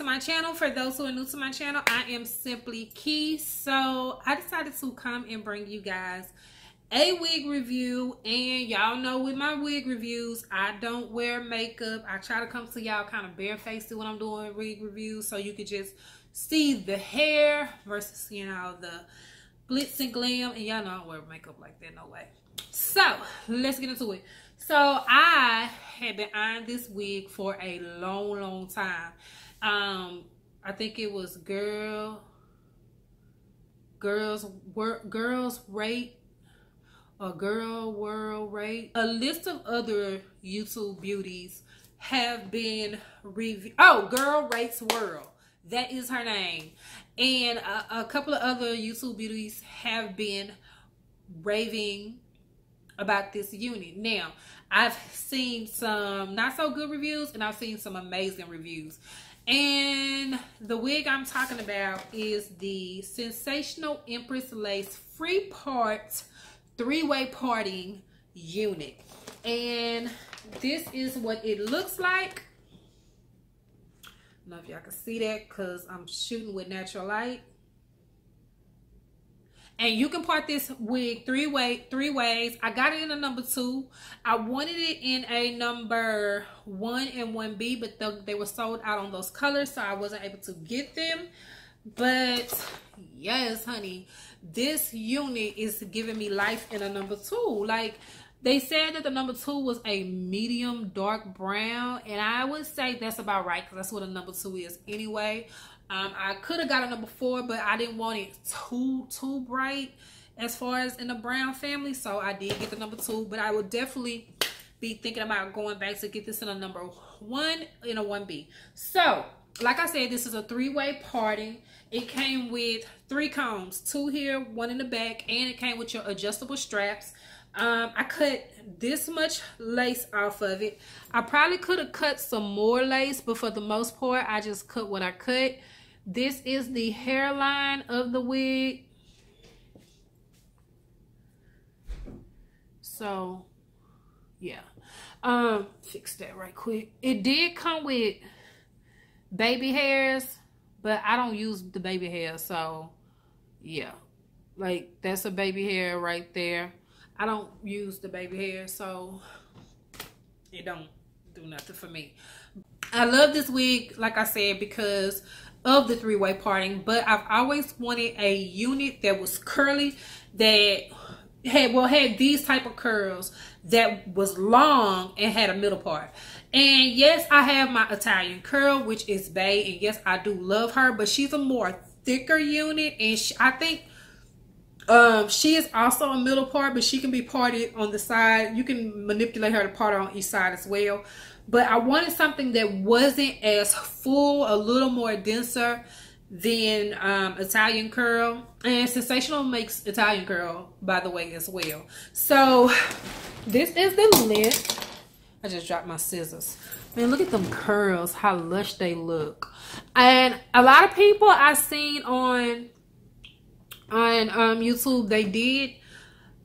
to my channel. For those who are new to my channel, I am Simpli Keii. So I decided to come and bring you guys a wig review. And y'all know with my wig reviews, I don't wear makeup. I try to come to y'all kind of barefaced when I'm doing wig reviews so you could just see the hair versus, you know, the glitz and glam. And y'all know I don't wear makeup like that, no way. So let's get into it. So I had been eyeing this wig for a long, long time. Um, I think it was girl, girls, work, girls rate, a girl world rate. A list of other YouTube beauties have been reviewed. Oh, girl rates world. That is her name. And a, a couple of other YouTube beauties have been raving about this unit. Now, I've seen some not so good reviews and I've seen some amazing reviews. And the wig I'm talking about is the Sensationnel Empress Lace Free Part Three-Way Parting Unit. And this is what it looks like. I don't know if y'all can see that because I'm shooting with natural light and you can part this wig three way three ways. I got it in a number two. I wanted it in a number one and one b but the, they were sold out on those colors so i wasn't able to get them. But yes honey this unit is giving me life in a number two. Like they said that the number two was a medium dark brown and i would say that's about right because that's what a number two is anyway um, I could have got a number four, but I didn't want it too, too bright as far as in the brown family. So I did get the number two, but I would definitely be thinking about going back to get this in a number one in a 1B. So, like I said, this is a three-way parting. It came with three combs, two here, one in the back, and it came with your adjustable straps. Um, I cut this much lace off of it. I probably could have cut some more lace, but for the most part, I just cut what I cut. This is the hairline of the wig. So, yeah. Um, fix that right quick. It did come with baby hairs, but I don't use the baby hair, so yeah. Like that's a baby hair right there. I don't use the baby hair, so it don't do nothing for me. I love this wig, like I said, because of the three-way parting but I've always wanted a unit that was curly that had well had these type of curls that was long and had a middle part. And yes I have my Italian curl which is Bay and yes I do love her but she's a more thicker unit and she, I think um, she is also a middle part but she can be parted on the side you can manipulate her to part on each side as well but I wanted something that wasn't as full, a little more denser than um, Italian curl. And Sensationnel makes Italian curl, by the way, as well. So this is the list. I just dropped my scissors. Man, look at them curls, how lush they look. And a lot of people I've seen on on um, YouTube, they did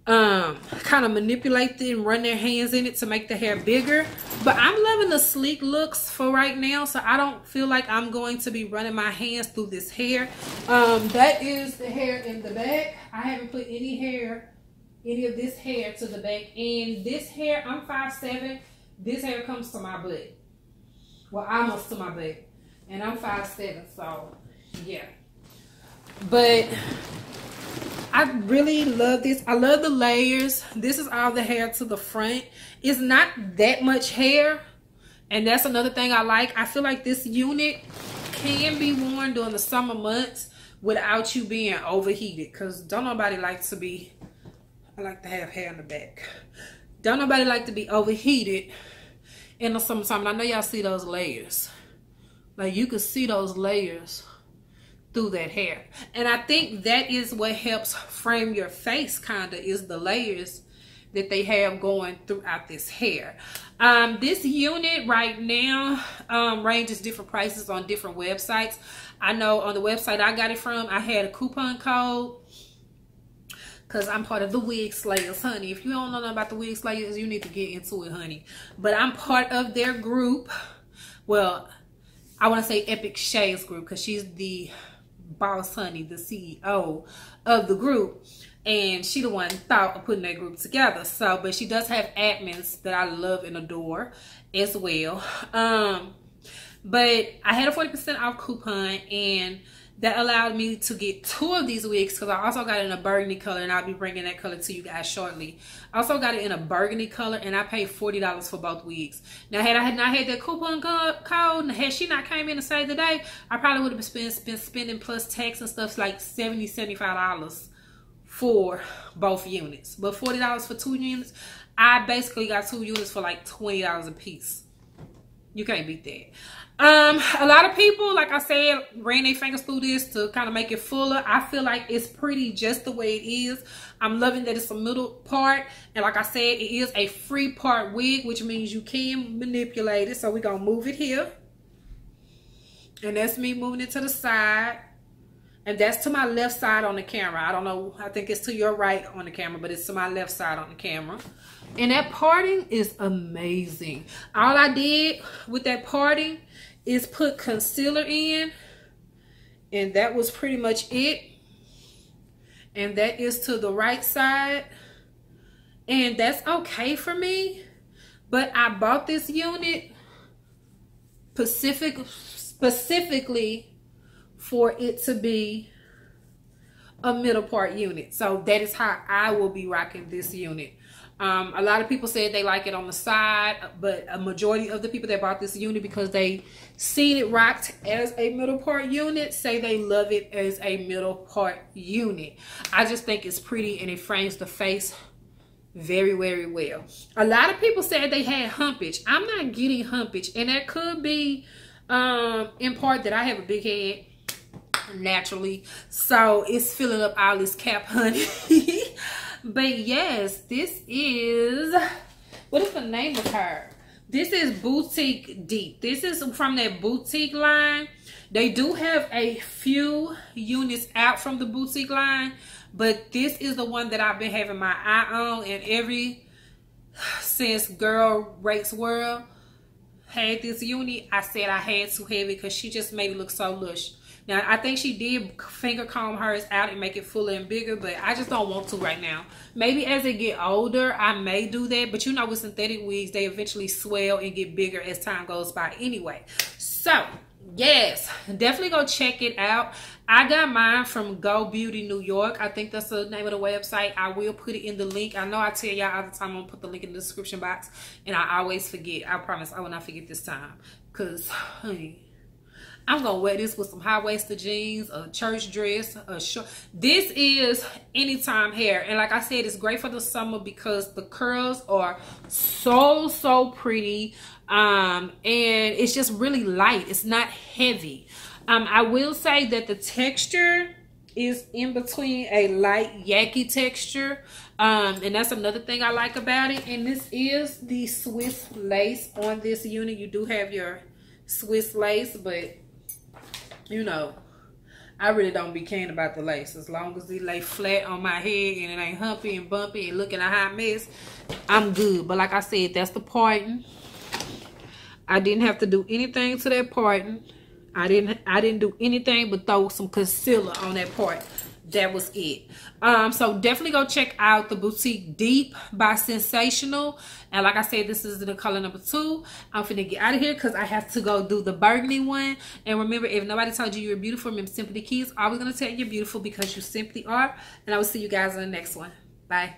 um kind of manipulate it and run their hands in it to make the hair bigger. But i'm loving the sleek looks for right now so i don't feel like i'm going to be running my hands through this hair. Um that is the hair in the back. I haven't put any hair any of this hair to the back. And this hair i'm five seven. This hair comes to my butt. Well almost to my butt. And i'm five seven so yeah but I really love this. I love the layers. This is all the hair to the front. It's not that much hair. And that's another thing I like. I feel like this unit can be worn during the summer months without you being overheated. Because don't nobody like to be, I like to have hair in the back. Don't nobody like to be overheated in the summertime. I know y'all see those layers. Like you can see those layers through that hair. And I think that is what helps frame your face kind of is the layers that they have going throughout this hair. Um, this unit right now um, ranges different prices on different websites. I know on the website I got it from, I had a coupon code because I'm part of the Wig Slayers, honey. If you don't know about the Wig Slayers, you need to get into it, honey. But I'm part of their group. Well, I want to say Epic Shades Group because she's the boss honey, the CEO of the group. And she the one thought of putting that group together. So, but she does have admins that I love and adore as well. Um, but I had a 40% off coupon and that allowed me to get two of these wigs because I also got it in a burgundy color and I'll be bringing that color to you guys shortly. I also got it in a burgundy color and I paid $40 for both wigs. Now had I had not had that coupon code, had she not came in to save the day, I probably would have been, been spending plus tax and stuff like $70, $75 for both units. But $40 for two units, I basically got two units for like $20 a piece. You can't beat that. Um, a lot of people, like I said, ran their fingers through this to kind of make it fuller. I feel like it's pretty just the way it is. I'm loving that it's a middle part. And like I said, it is a free part wig, which means you can manipulate it. So we're going to move it here. And that's me moving it to the side. And that's to my left side on the camera. I don't know. I think it's to your right on the camera, but it's to my left side on the camera. And that parting is amazing. All I did with that parting is put concealer in. And that was pretty much it. And that is to the right side. And that's okay for me. But I bought this unit specific, specifically for it to be a middle part unit. So that is how I will be rocking this unit. Um, a lot of people said they like it on the side, but a majority of the people that bought this unit because they seen it rocked as a middle part unit say they love it as a middle part unit. I just think it's pretty and it frames the face very, very well. A lot of people said they had humpage. I'm not getting humpage, and that could be um, in part that I have a big head naturally, so it's filling up all this cap honey. But yes, this is, what is the name of her? This is Boutique Deep. This is from that Boutique line. They do have a few units out from the Boutique line, but this is the one that I've been having my eye on and every, since Girl Rates World had this unit, I said I had to have it because she just made it look so lush. Now, I think she did finger comb hers out and make it fuller and bigger, but I just don't want to right now. Maybe as they get older, I may do that. But you know with synthetic wigs, they eventually swell and get bigger as time goes by anyway. So, yes, definitely go check it out. I got mine from Go Beauty New York. I think that's the name of the website. I will put it in the link. I know I tell y'all all the time I'm going to put the link in the description box. And I always forget. I promise I will not forget this time. Because, honey I'm gonna wear this with some high-waisted jeans, a church dress, a short. This is anytime hair. And like I said, it's great for the summer because the curls are so, so pretty. Um, and it's just really light. It's not heavy. Um, I will say that the texture is in between a light yaki texture. Um, and that's another thing I like about it. And this is the Swiss lace on this unit. You do have your Swiss lace, but you know, I really don't be caring about the lace. As long as they lay flat on my head and it ain't humpy and bumpy and looking a hot mess, I'm good. But like I said, that's the parting. I didn't have to do anything to that parting. I didn't I didn't do anything but throw some concealer on that part that was it. Um so definitely go check out the boutique deep by Sensationnel. And like i said this is the color number two. I'm finna get out of here because i have to go do the burgundy one. And remember if nobody told you you're beautiful remember Simpli Keii's always gonna tell you you're beautiful because you simply are. And i will see you guys in the next one. Bye